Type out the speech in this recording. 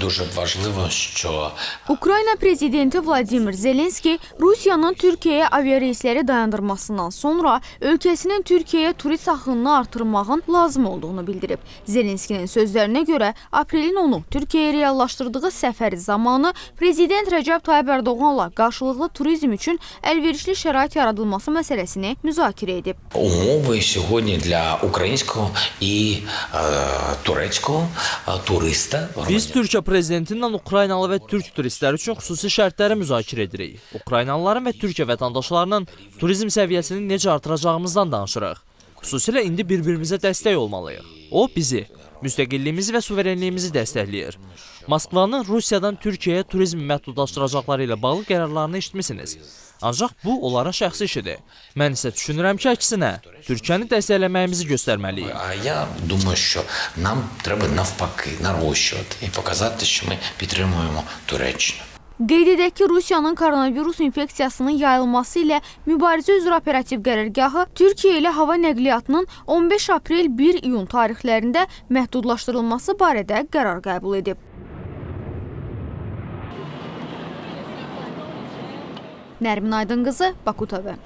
Дуже важливо, що Ukrayna prezidenti Vladimir Zelenski Rusiyanın Türkiyəyə aviareysləri dayandırmasından sonra ölkəsinin Türkiyəyə turist axınını artırmağın lazım olduğunu bildirib. Zelenskinin sözlərinə görə aprelin 10-u Türkiyəyə reallaşdırdığı səfəri zamanı prezident Rəcəb Tayyib Ərdoğanla qarşılıqlı turizm üçün əlverişli şərait yaradılması məsələsini müzakirə edib. умови сьогодні для українського і е, турецького е, туриста Biz Türkiyə prezidenti ilə Ukraynalı və türk turistləri üçün xüsusi şərtləri müzakirə edirik. Ukraynalıların və Türkiyə vətəndaşlarının turizm səviyyəsini necə artıracağımızdan danışırıq. Xüsusilə indi bir-birimizə dəstək olmalıyıq. O bizi, müstəqilliyimizi və suverenliyimizi dəstəkləyir. Moskvanın Rusiyadan Türkiyəyə turizmi məhdudlaşdıracaqları ilə bağlı qərarlarını eşitmisiniz. Ancaq bu onların şəxsi işidir. Mən isə düşünürəm ki, əksinə, Türkiyəni dəstəkləməyimizi göstərməliyik. А я думаю, що нам треба навпаки нарощувати і показати, що ми підтримуємо Туреччину. Qeyd edək ki, Rusiyanın koronavirus infeksiyasının yayılması ilə mübarizə üzrə operativ qərargahı Türkiyə ilə hava nəqliyyatının 15 aprel 1 iyun tarixlərində məhdudlaşdırılması barədə qərar qəbul edib. Nərmin Aydınqızı, Baku TV.